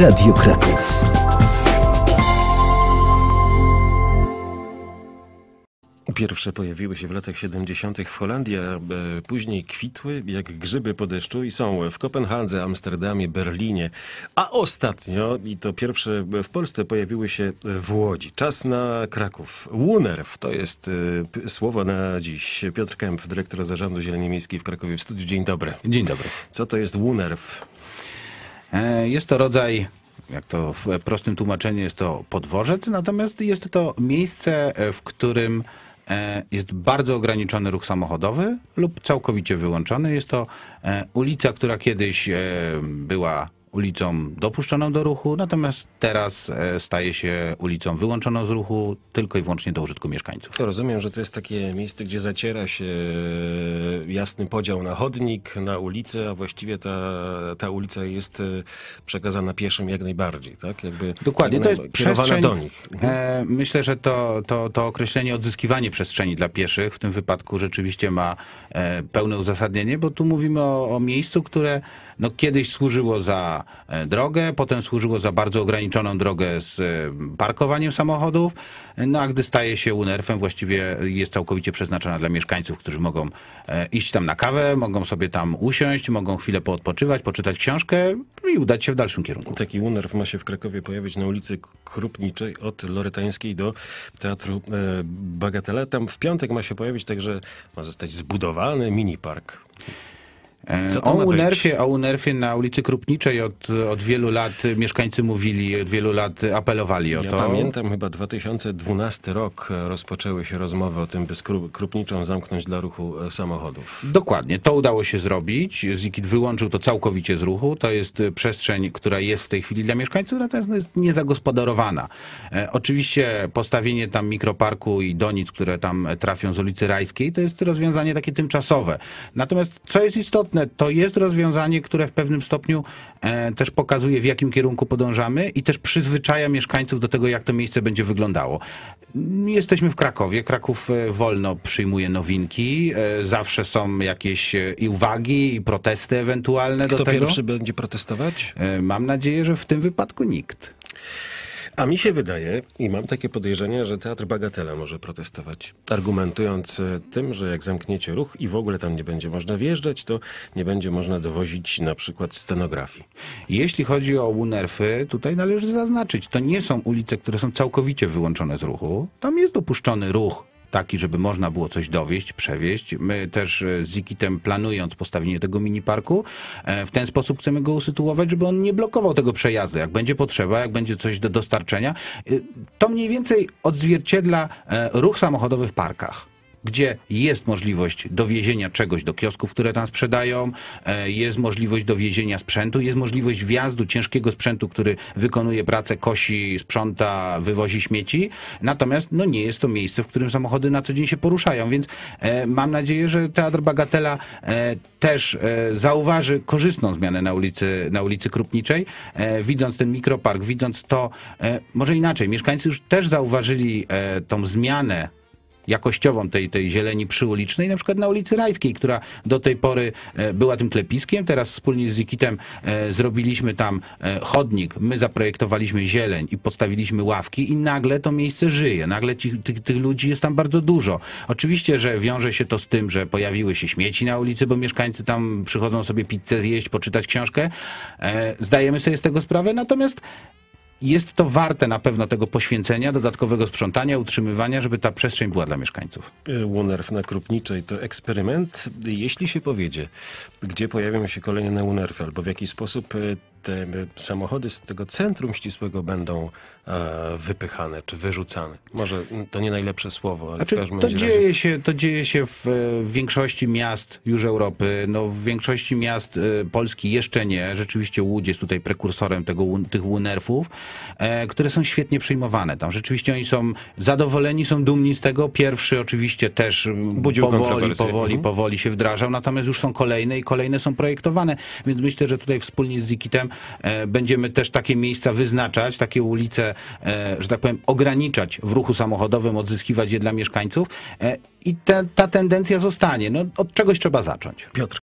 Radio Kraków. Pierwsze pojawiły się w latach 70. w Holandii, a e, później kwitły jak grzyby po deszczu i są w Kopenhadze, Amsterdamie, Berlinie. A ostatnio, i to pierwsze w Polsce, pojawiły się w Łodzi. Czas na Kraków. Wunerw to jest e, słowo na dziś. Piotr Kemp, dyrektor Zarządu Zieleni Miejskiej w Krakowie w studiu. Dzień dobry. Dzień dobry. Co to jest Wunerw? E, Jest to rodzaj, jak to w prostym tłumaczeniu jest to podworzec, natomiast jest to miejsce, e, w którym e, jest bardzo ograniczony ruch samochodowy lub całkowicie wyłączony. Jest to ulica, która kiedyś była ulicą dopuszczoną do ruchu, natomiast teraz e, staje się ulicą wyłączoną z ruchu tylko i wyłącznie do użytku mieszkańców. To rozumiem, że to jest takie miejsce, gdzie zaciera się e, jasny podział na chodnik, na ulicę, a właściwie ta, ta ulica jest e, przekazana pieszym jak najbardziej, tak? Jakby Dokładnie, to jest przestrzeń. do nich. Mhm. E, myślę, że to, to, to określenie odzyskiwanie przestrzeni dla pieszych w tym wypadku rzeczywiście ma e, pełne uzasadnienie, bo tu mówimy o, o miejscu, które no, kiedyś służyło za e, drogę, potem służyło za bardzo ograniczoną drogę z e, parkowaniem samochodów, no a gdy staje się UNERF-em, właściwie jest całkowicie przeznaczona dla mieszkańców, którzy mogą e, iść tam na kawę, mogą sobie tam usiąść, mogą chwilę poodpoczywać, poczytać książkę i udać się w dalszym kierunku. Taki UNERW ma się w Krakowie pojawić na ulicy Krupniczej od Loretańskiej do Teatru Bagatela. Tam w piątek ma się pojawić także, ma zostać zbudowany mini park. To O? UNERFie, o UNERFie na ulicy Krupniczej od, od wielu lat mieszkańcy mówili, od wielu lat apelowali o Ja to. pamiętam chyba 2012 rok e, rozpoczęły się rozmowy o tym, by Krupniczą zamknąć dla ruchu e, samochodów. Dokładnie, to udało się zrobić. Zikit wyłączył to całkowicie z ruchu. To jest e, przestrzeń, która jest w tej chwili dla mieszkańców, natomiast jest niezagospodarowana. E, oczywiście postawienie tam mikroparku i donic, które tam trafią z ulicy Rajskiej, to jest rozwiązanie takie tymczasowe. Natomiast co jest istotne, to jest rozwiązanie, które w pewnym stopniu e, też pokazuje, w jakim kierunku podążamy i też przyzwyczaja mieszkańców do tego, jak to miejsce będzie wyglądało. Jesteśmy w Krakowie. Kraków e, wolno przyjmuje nowinki. E, Zawsze są jakieś i uwagi, i protesty ewentualne Kto do tego. pierwszy będzie protestować? Mam nadzieję, że w tym wypadku nikt. A mi się wydaje, i mam takie podejrzenie, że Teatr Bagatela może protestować, argumentując e, tym, że jak zamkniecie ruch i w ogóle tam nie będzie można wjeżdżać, to nie będzie można dowozić na przykład scenografii. Jeśli chodzi o UNERFy, tutaj należy zaznaczyć, to nie są ulice, które są całkowicie wyłączone z ruchu. Tam jest dopuszczony ruch taki, żeby można było coś dowieść, przewieźć. My też e, z Zikitem planując postawienie tego mini parku, e, w ten sposób chcemy go usytuować, żeby on nie blokował tego przejazdu. Jak będzie potrzeba, jak będzie coś do dostarczenia, e, to mniej więcej odzwierciedla ruch samochodowy w parkach gdzie jest możliwość dowiezienia czegoś do kiosków, które tam sprzedają, e, jest możliwość dowiezienia sprzętu, jest możliwość wjazdu ciężkiego sprzętu, który wykonuje pracę, kosi, sprząta, wywozi śmieci. Natomiast no, nie jest to miejsce, w którym samochody na co dzień się poruszają, więc e, mam nadzieję, że Teatr Bagatela e, też zauważy korzystną zmianę na ulicy, na ulicy Krupniczej, widząc ten mikropark, widząc to, może inaczej, mieszkańcy już też zauważyli tą zmianę jakościową tej, tej zieleni przyulicznej, na przykład na ulicy Rajskiej, która do tej pory e, była tym klepiskiem. Teraz wspólnie z Zikitem e, zrobiliśmy tam e, chodnik, my zaprojektowaliśmy zieleń i postawiliśmy ławki i nagle to miejsce żyje. Nagle ci, tych, ludzi jest tam bardzo dużo. Oczywiście, że wiąże się to z tym, że pojawiły się śmieci na ulicy, bo mieszkańcy tam przychodzą sobie pizzę zjeść, poczytać książkę. Zdajemy sobie z tego sprawę, natomiast jest to warte na pewno tego poświęcenia, dodatkowego sprzątania, utrzymywania, żeby ta przestrzeń była dla mieszkańców. Wunerw na Krupniczej to eksperyment. Jeśli się powiedzie, gdzie pojawią się kolejne Wunerfy, albo w jaki sposób e, te samochody z tego centrum ścisłego będą e, wypychane czy wyrzucane. Może to nie najlepsze słowo, ale Znaczy, w każdym to, razie... dzieje się, to dzieje się w, e, w większości miast już Europy. No, w większości miast e, Polski jeszcze nie. Rzeczywiście Łódź jest tutaj prekursorem tego, tych wunerfów, e, które są świetnie przyjmowane. Tam rzeczywiście oni są zadowoleni, są dumni z tego. Pierwszy oczywiście też Budził powoli, powoli, Mhm. powoli się wdrażał, natomiast już są kolejne i kolejne są projektowane. Więc myślę, że tutaj wspólnie z Zikitem będziemy też takie miejsca wyznaczać, takie ulice, e, że tak powiem, ograniczać w ruchu samochodowym, odzyskiwać je dla mieszkańców. E, I ta tendencja zostanie. No, od czegoś trzeba zacząć. Piotr